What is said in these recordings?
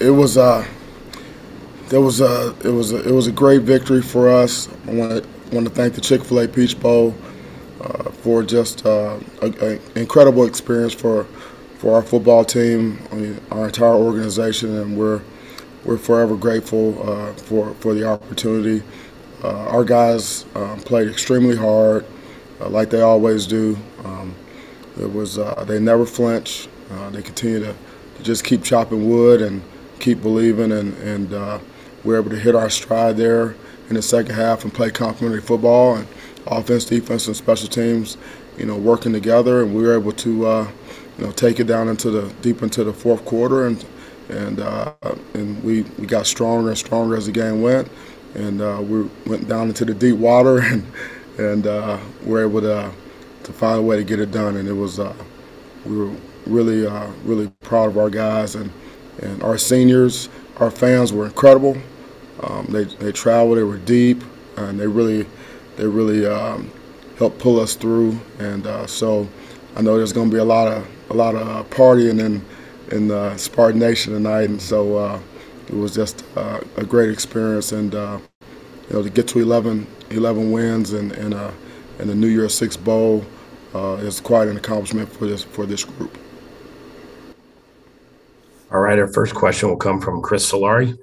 it was uh, there was a it was a, it was a great victory for us. I want to want to thank the Chick Fil A Peach Bowl uh, for just uh, an incredible experience for for our football team, I mean, our entire organization, and we're we're forever grateful uh, for for the opportunity. Uh, our guys um, played extremely hard, uh, like they always do. Um, it was they never flinch. they continue to, to, just keep chopping wood and keep believing, and and we were able to hit our stride there in the second half and play complementary football and offense, defense, and special teams, you know, working together, and we were able to, uh, you know, take it down into the deep into the fourth quarter, and and uh, and we we got stronger and stronger as the game went, and uh, we went down into the deep water, and and uh, we were able to to find a way to get it done, and it was uh, we were really uh, really proud of our guys and and our seniors our fans were incredible. Um, they they traveled, they were deep, and they really they really um, helped pull us through. And uh, so I know there's going to be a lot of a lot of uh, partying in in the Spartan Nation tonight, and so uh, it was just uh, a great experience. And uh, you know to get to 11, 11 wins and and uh, and the New Year's Six Bowl is quite an accomplishment for this for this group. All right, our first question will come from Chris Solari.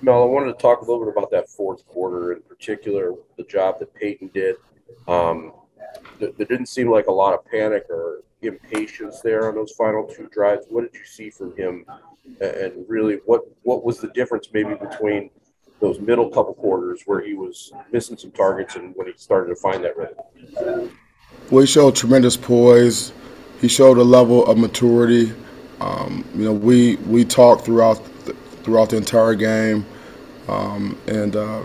Mel, I wanted to talk a little bit about that fourth quarter, in particular, the job that Peyton did. Um, there, there didn't seem like a lot of panic or impatience there on those final two drives. What did you see from him, and really, what what was the difference maybe between those middle couple quarters where he was missing some targets and when he started to find that rhythm? Well, he showed tremendous poise. He showed a level of maturity um, you know, we we talked throughout the, throughout the entire game, um, and uh,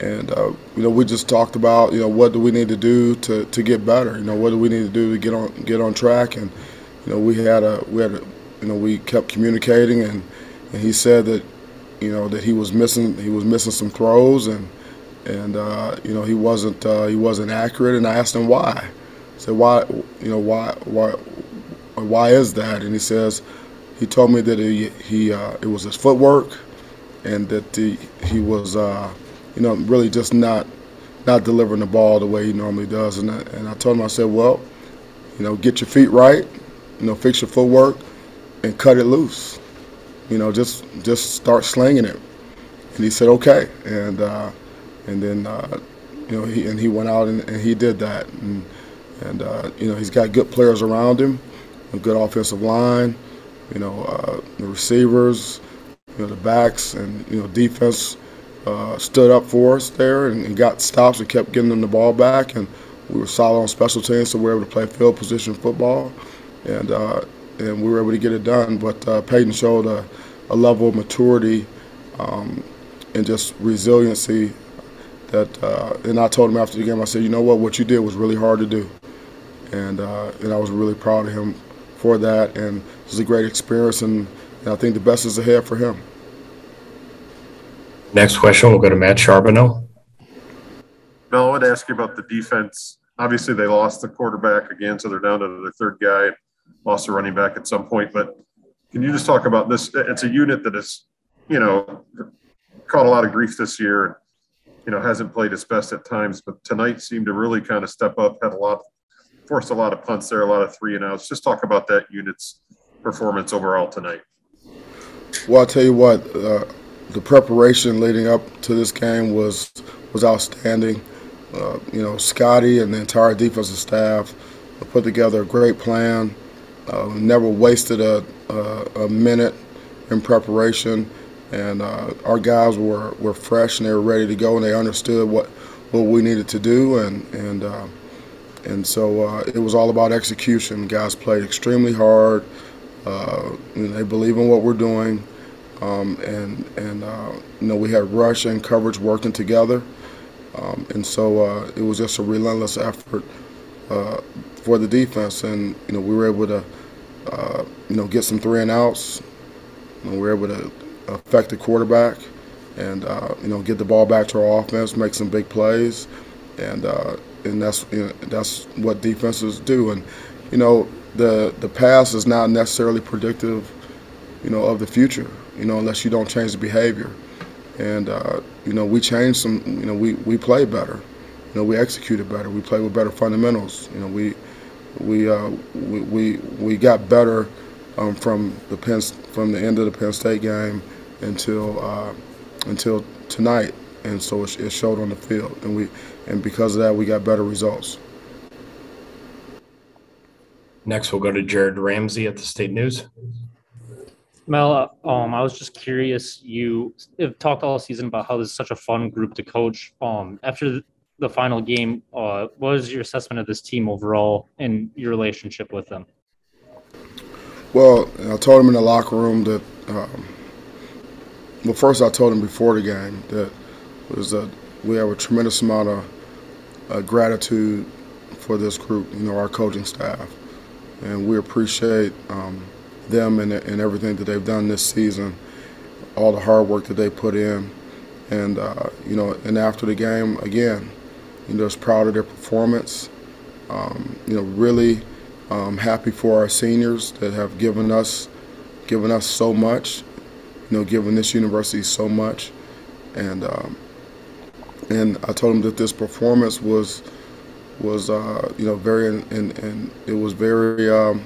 and uh, you know we just talked about you know what do we need to do to, to get better. You know what do we need to do to get on get on track, and you know we had a we had a, you know we kept communicating, and, and he said that you know that he was missing he was missing some throws, and and uh, you know he wasn't uh, he wasn't accurate, and I asked him why. I said why you know why why why is that? And he says, he told me that he, he uh, it was his footwork, and that he, he was, uh, you know, really just not not delivering the ball the way he normally does. And I, and I told him, I said, well, you know, get your feet right, you know, fix your footwork, and cut it loose. You know, just just start slinging it. And he said, okay. And uh, and then uh, you know, he and he went out and, and he did that. And and uh, you know, he's got good players around him a good offensive line, you know, uh, the receivers, you know, the backs, and you know, defense uh, stood up for us there and, and, got stops and kept getting them the ball back, and we were solid on special teams, so we were able to play field position football, and uh, and we were able to get it done. But uh, Peyton showed a, a, level of maturity um, and just resiliency that, uh, and I told him after the game, I said, you know what, what you did was really hard to do, and uh, and I was really proud of him for that, and it was a great experience, and, and I think the best is ahead for him. Next question, we'll go to Matt Charbonneau. Mel, I want to ask you about the defense. Obviously, they lost the quarterback again, so they're down to their third guy, lost a running back at some point. But can you just talk about this? It's a unit that has, you know, caught a lot of grief this year. You know, hasn't played its best at times, but tonight seemed to really kind of step up. Had a lot forced a lot of punts there, a lot of three and outs. Just talk about that unit's performance overall tonight. Well, I'll tell you what, uh, the preparation leading up to this game was was outstanding. Uh, you know, Scotty and the entire defensive staff put together a great plan. Uh, never wasted a, a, a, minute in preparation, and uh, our guys were, were fresh and they were ready to go, and they understood what what we needed to do, and and uh, and so uh, it was all about execution. Guys played extremely hard. Uh, they believe in what we're doing, um, and and uh, you know we had rush and coverage working together, um, and so uh, it was just a relentless effort uh, for the defense, and you know we were able to uh, you know get some three and outs, we were able to affect the quarterback, and you know get the ball back to our offense, make some big plays, and and that's you know, that's what defenses do. And you know, the the past is not necessarily predictive you know, of the future. You know, unless you don't change the behavior. And uh, you know, we changed some. You know, we we play better. You know, we executed better. We played with better fundamentals. You know, we we uh, we, we we got better um, from the Penn from the end of the Penn State game until uh, until tonight, and so it, it showed on the field, and we and because of that, we got better results. Next, we'll go to Jared Ramsey at the State News. Mel, um, I was just curious. You have talked all season about how this is such a fun group to coach. Um, after the final game, uh, what was your assessment of this team overall and your relationship with them? Well, I told him in the locker room that. Um, well, first I told him before the game that was that we have a tremendous amount of uh, gratitude for this group. You know, our coaching staff, and we appreciate um, them and, and everything that they've done this season, all the hard work that they put in, and uh, you know, and after the game again, you know, just proud of their performance. Um, you know, really um, happy for our seniors that have given us given us so much. You know, given this university so much, and um, and I told him that this performance was was uh, you know very and, and it was very um,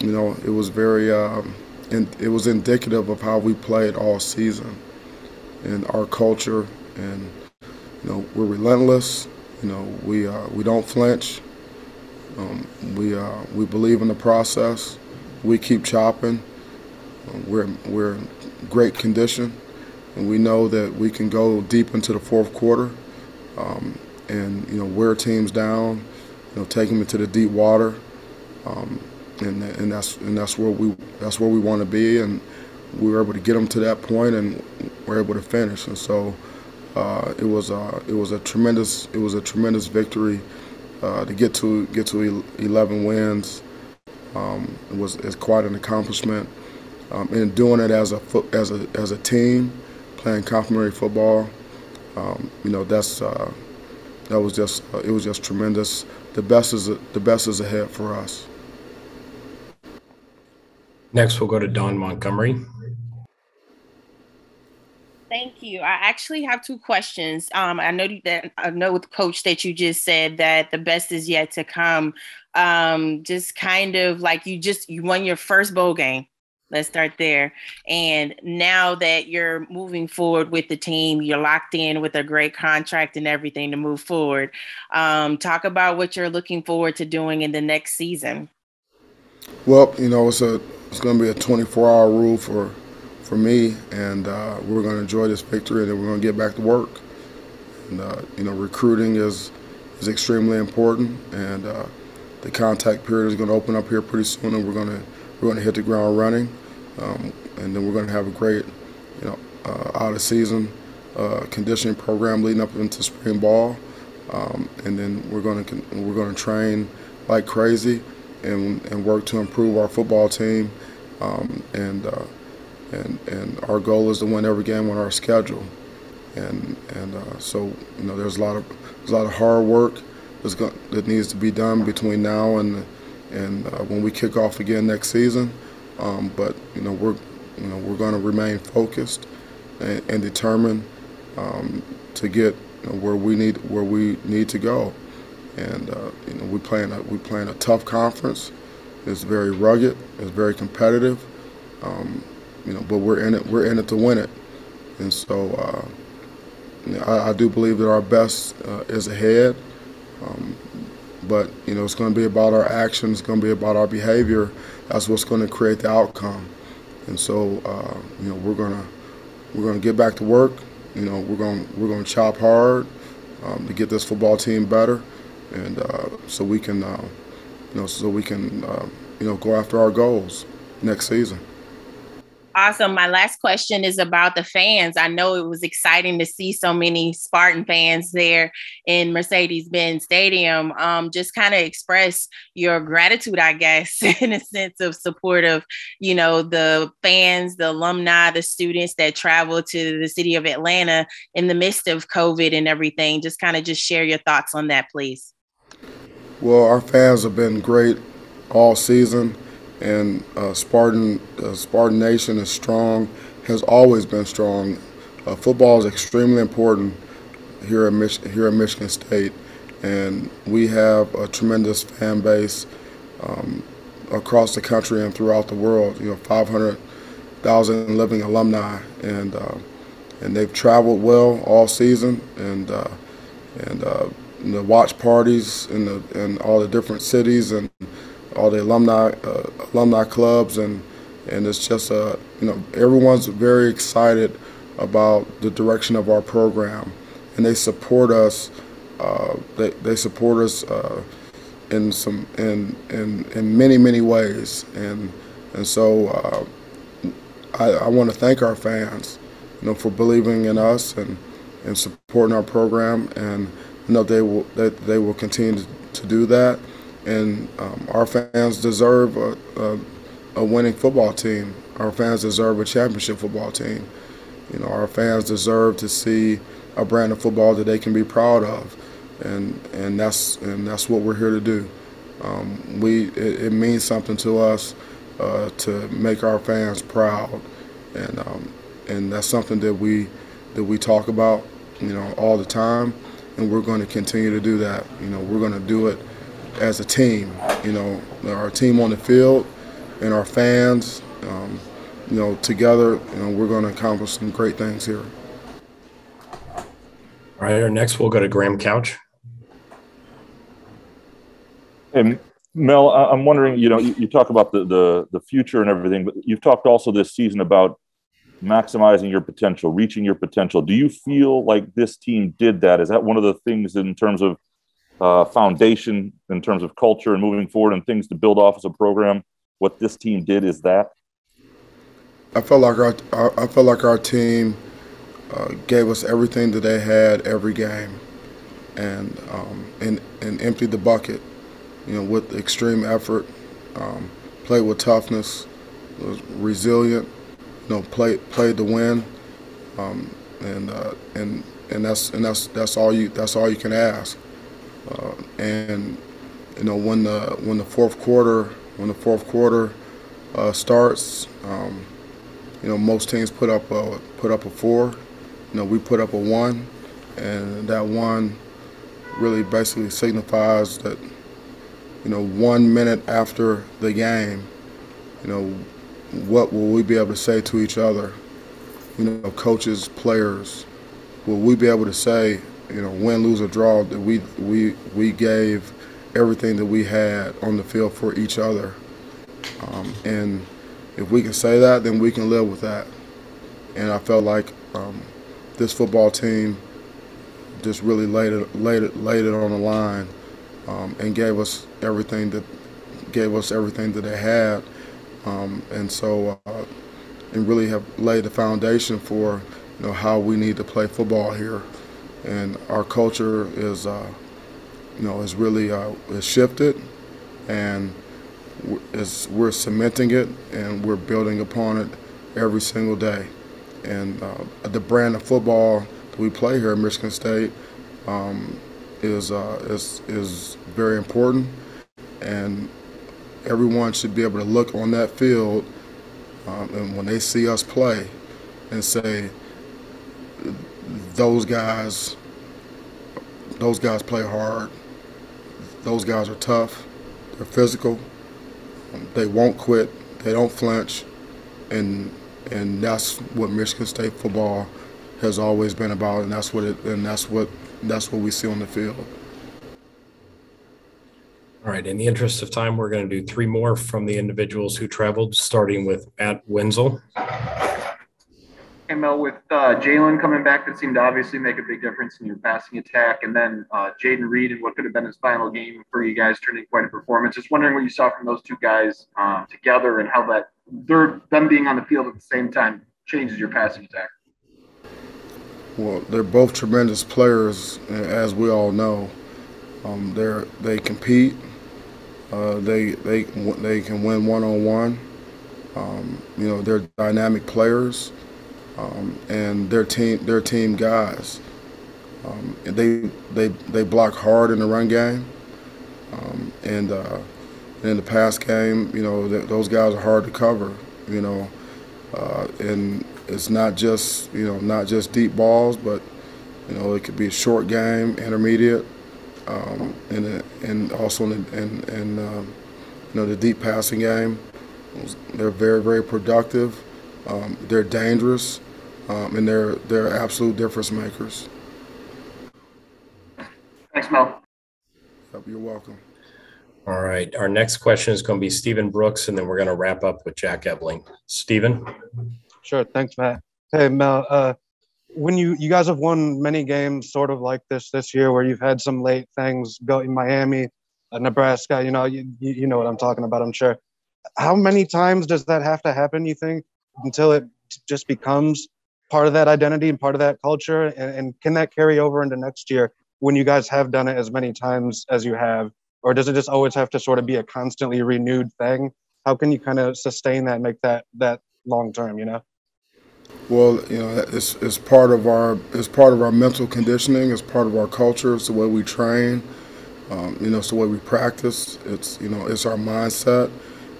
you know it was very um, and it was indicative of how we played all season and our culture and you know we're relentless you know, we uh, we don't flinch. Um, we uh, we believe in the process. We keep chopping. Uh, we're we're in great condition, and we know that we can go deep into the fourth quarter, um, and you know wear teams down, you know take them into the deep water, um, and and that's and that's where we that's where we want to be, and we were able to get them to that point, and we're able to finish, and so. Uh, it was uh, it was a tremendous it was a tremendous victory uh, to get to get to 11 wins. Um, it was it's quite an accomplishment, um, and doing it as a as a as a team, playing complementary football. Um, you know that's uh, that was just uh, it was just tremendous. The best is the best is ahead for us. Next, we'll go to Don Montgomery. Thank you. I actually have two questions. Um, I know that I know with coach that you just said that the best is yet to come. Um, just kind of like you just you won your first bowl game. Let's start there. And now that you're moving forward with the team, you're locked in with a great contract and everything to move forward. Um, talk about what you're looking forward to doing in the next season. Well, you know, it's a it's going to be a 24-hour rule for for me, and uh, we're going to enjoy this victory, and then we're going to get back to work. And uh, you know, recruiting is is extremely important, and uh, the contact period is going to open up here pretty soon, and we're going to we're going to hit the ground running, um, and then we're going to have a great, you know, uh, out of season uh, conditioning program leading up into spring ball, um, and then we're going to we're going to train like crazy, and and work to improve our football team, um, and uh, and and our goal is to win every game on our schedule, and and uh, so you know there's a lot of there's a lot of hard work that needs to be done between now and and uh, when we kick off again next season, um, but you know we're you know we're going to remain focused and, and determined um, to get you know, where we need where we need to go, and uh, you know we playing a we playing a tough conference. It's very rugged. It's very competitive. Um, you know, but we're in it. We're in it to win it, and so uh, I, I, do believe that our best uh, is ahead. But you know, it's going to be about our actions. It's going to be about our behavior. That's what's going to create the outcome. And so, uh, you know, we're gonna we're gonna get back to work. You know, we're going we're going to chop hard um, to get this football team better, and uh, so we can, uh, you know, so we can, uh, you know, go after our goals next season. Awesome. My last question is about the fans. I know it was exciting to see so many Spartan fans there in Mercedes Benz Stadium. Um, just kind of express your gratitude, I guess, in a sense of support of, you know, the fans, the alumni, the students that travel to the city of Atlanta in the midst of COVID and everything. Just kind of just share your thoughts on that, please. Well, our fans have been great all season and uh, Spartan uh, Spartan Nation is strong, has always been strong. Uh, football is extremely important here at Mich- here at Michigan State, and we have a tremendous fan base um, across the country and throughout the world. You know, 500,000 living alumni, and uh, and they've traveled well all season, and uh, and uh, the watch parties in the in all the different cities and all the alumni uh, alumni clubs and and it's just uh, you know everyone's very excited about the direction of our program. And they support us uh, they, they support us uh, in some in, in in many many ways. And and so uh, I, I want to thank our fans you know for believing in us and and supporting our program. And know they will that they will continue to do that and um, our fans deserve a, a, a, winning football team. Our fans deserve a championship football team. You know, our fans deserve to see a brand of football that they can be proud of, and and that's and that's what we're here to do. Um, we it, it, means something to us uh, to make our fans proud, and um, and that's something that we that we talk about, you know, all the time, and we're going to continue to do that. You know, we're going to do it as a team. You know, our team on the field and our fans. Um, you know, together, you know, we're going to accomplish some great things here. All right, our next we'll go to Graham Couch. And Mel, I'm wondering, you know, you, you talk about the, the the future and everything, but you've talked also this season about maximizing your potential, reaching your potential. Do you feel like this team did that? Is that one of the things in terms of uh, foundation in terms of culture and moving forward and things to build off as a program. What this team did is that. I felt like our I felt like our team uh, gave us everything that they had every game, and um, and and emptied the bucket, you know, with extreme effort, um, played with toughness, was resilient, you know, played played to win, um, and uh, and and that's and that's that's all you that's all you can ask. Uh, and you know when the when the fourth quarter when the fourth quarter uh, starts, um, you know most teams put up a put up a four. You know we put up a one, and that one really basically signifies that you know one minute after the game, you know what will we be able to say to each other? You know, coaches, players, will we be able to say you know, win, lose, or draw, that we we we gave everything that we had on the field for each other. Um, and if we can say that, then we can live with that. And I felt like um, this football team just really laid it laid it laid it on the line um, and gave us everything that gave us everything that they had. Um, and so uh, and really have laid the foundation for you know how we need to play football here and our culture is, uh, you know, is really uh, is shifted, and is we're cementing it and we're building upon it every single day. And uh, the brand of football that we play here at Michigan State um, is uh, is is very important, and everyone should be able to look on that field um, and when they see us play and say those guys those guys play hard. Those guys are tough. They're physical. They won't quit. They don't flinch, and and that's what Michigan State football has always been about, and that's what it and that's what that's what we see on the field. All right. In the interest of time, we're going to do three more from the individuals who traveled, starting with Matt Wenzel. Mel, with uh, Jalen coming back, that seemed to obviously make a big difference in your passing attack. And then uh, Jayden Reed and what could have been his final game for you guys turning quite a performance. Just wondering what you saw from those two guys um, together and how that they're them being on the field at the same time changes your passing attack. Well, they're both tremendous players, as we all know. Um, they they compete. Uh, they they they can win one on one. You know, they're dynamic players um, and their team their team guys. Um, they they they block hard in the run game, um, and uh, And in the pass game, you know, th- those guys are hard to cover. You know, uh, and it's not just you know not just deep balls, but you know it could be a short game, intermediate, um, and and also in in, in um, you know the deep passing game. They're very very productive. Um, they're dangerous, um, and they're they're absolute difference makers. Thanks, Mel. Yep, you're welcome. All right. Our next question is going to be Stephen Brooks, and then we're going to wrap up with Jack Ebling. Stephen? Sure. Thanks, Matt. Hey, Mel. Uh, when you you guys have won many games, sort of like this this year, where you've had some late things go in Miami, uh, Nebraska. You know, you you know what I'm talking about. I'm sure. How many times does that have to happen? You think until it just becomes part of that identity and part of that culture, and, and can that carry over into next year when you guys have done it as many times as you have? or does it just always have to sort of be a constantly renewed thing? How can you kind of sustain that, make that that long term? You know. Well, you know, it's, it's part of our it's part of our mental conditioning. It's part of our culture. It's the way we train. Um, you know, it's the way we practice. It's you know, it's our mindset,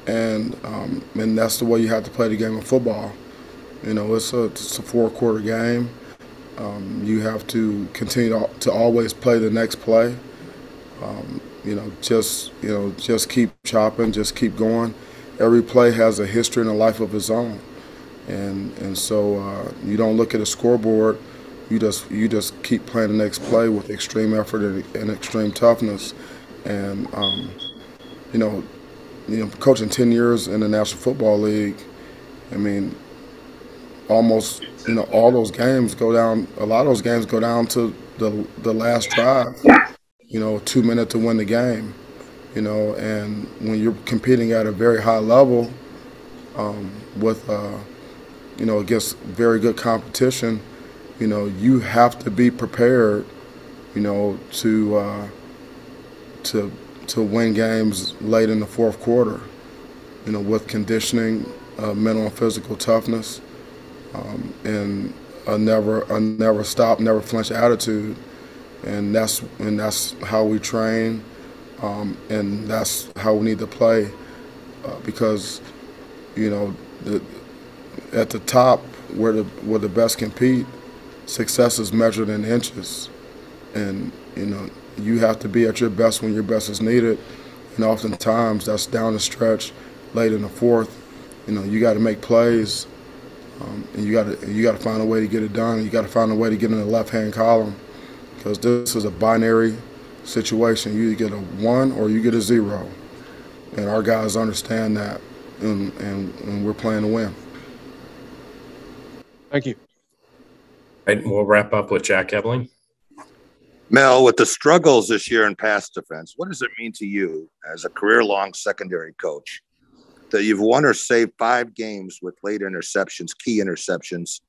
and um, and that's the way you have to play the game of football. You know, it's a, it's a four quarter game. Um, you have to continue to, to, always play the next play. Um, you know, just you know, just keep chopping, just keep going. Every play has a history and a life of its own, and and so uh, you don't look at a scoreboard. You just you just keep playing the next play with extreme effort and, and extreme toughness, and um, you know, you know, coaching ten years in the National Football League. I mean, almost you know all those games go down. A lot of those games go down to the the last drive you know, two minutes to win the game, you know, and when you're competing at a very high level um, with, uh, you know, against very good competition, you know, you have to be prepared, you know, to uh, to to win games late in the fourth quarter, you know, with conditioning, uh, mental and physical toughness, um, and a never a never stop, never flinch attitude and that's and that's how we train, um, and that's how we need to play, uh, because, you know, the, at the top where the where the best compete, success is measured in inches, and you know you have to be at your best when your best is needed, and oftentimes that's down the stretch, late in the fourth. You know you got to make plays, um, and you got to you got to find a way to get it done. You got to find a way to get in the left hand column because this is a binary situation. You get a one or you get a zero. And our guys understand that, and, and, and we're playing to win. Thank you. Right, we'll wrap up with Jack Ebling. Mel, with the struggles this year in pass defense, what does it mean to you as a career long secondary coach that you've won or saved five games with late interceptions, key interceptions,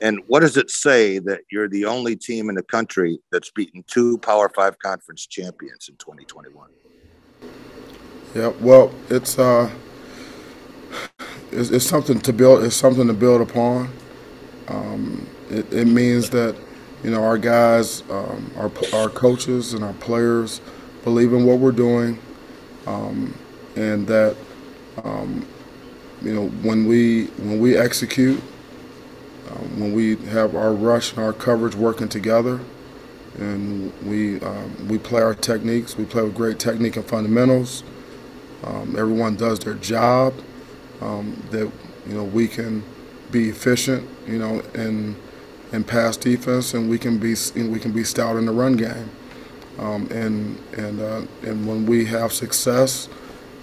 and what does it say that you're the only team in the country that's beaten two Power Five conference champions in 2021? Yeah, well, it's uh, it's, it's something to build. It's something to build upon. Um, it, it, means that you know our guys, um, our our coaches, and our players believe in what we're doing, um, and that um, you know when we when we execute um, when we have our rush and our coverage working together, and we um, we play our techniques. We play with great technique and fundamentals. Um, everyone does their job. Um, that you know we can be efficient. You know in in pass defense, and we can be we can be stout in the run game. Um, and and uh, and when we have success,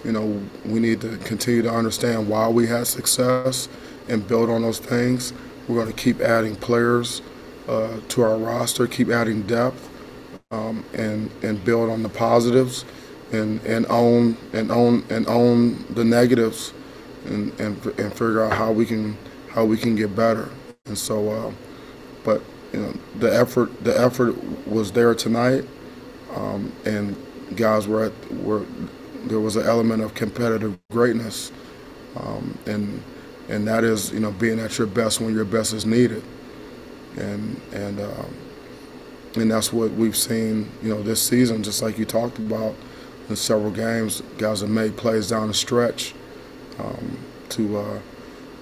you know we need to continue to understand why we had success and build on those things we're going to keep adding players uh, to our roster, keep adding depth, um, and and build on the positives, and and own and own and own the negatives, and and and figure out how we can how we can get better. And so, uh, but you know, the effort the effort was there tonight, um, and guys were at were there was an element of competitive greatness, um, and and that is you know being at your best when your best is needed, and and um, and that's what we've seen you know this season. Just like you talked about, in several games. Guys have made plays down the stretch um, to uh,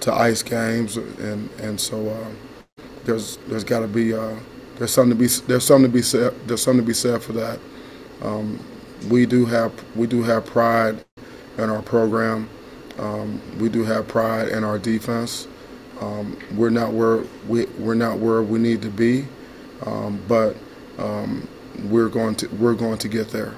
to ice games, and and so uh, there's there's got to be uh, there's something to be there's something to be said there's something to be said for that. Um, we do have we do have pride in our program. Um, we do have pride in our defense. Um, we're not where we we're not where we need to be, um, but um, we're going to we're going to get there.